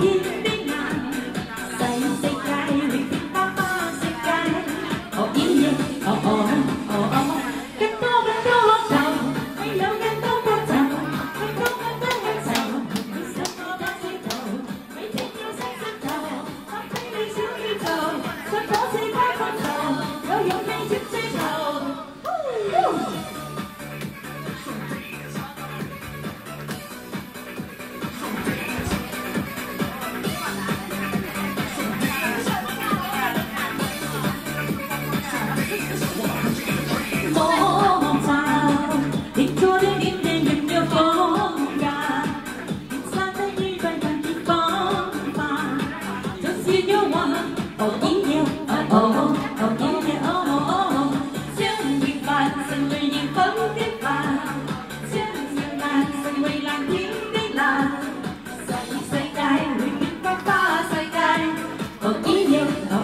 You.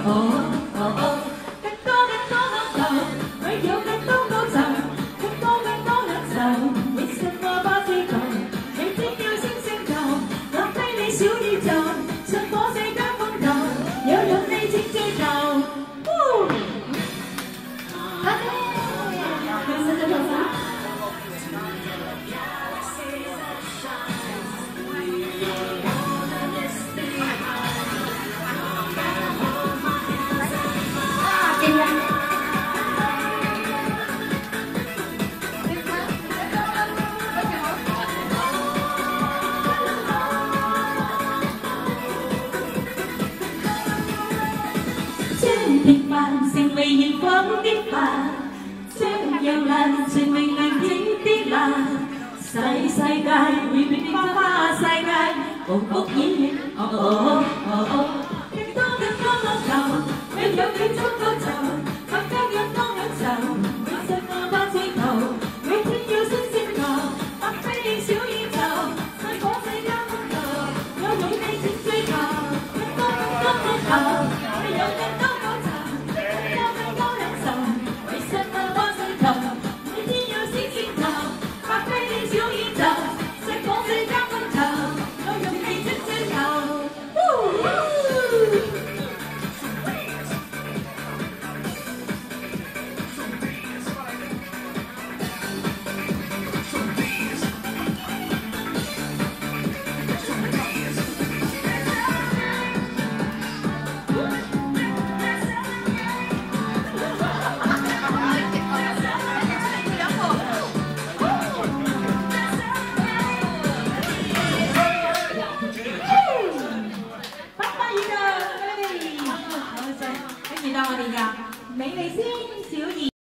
哦哦哦，更多更多乐球，我有更多高就，更多更多乐球，你信我不知，你只要星星球，我俾你小宇宙。thanh ban xem mây những phóng tiếp bà xem nhiều lần trên mình anh chính tí là say say gai, vì mình phá phá say gai. Cùng bốc nhiên oh oh oh oh đừng có đừng có ngọt ngào bên nhau bên trong Amazing.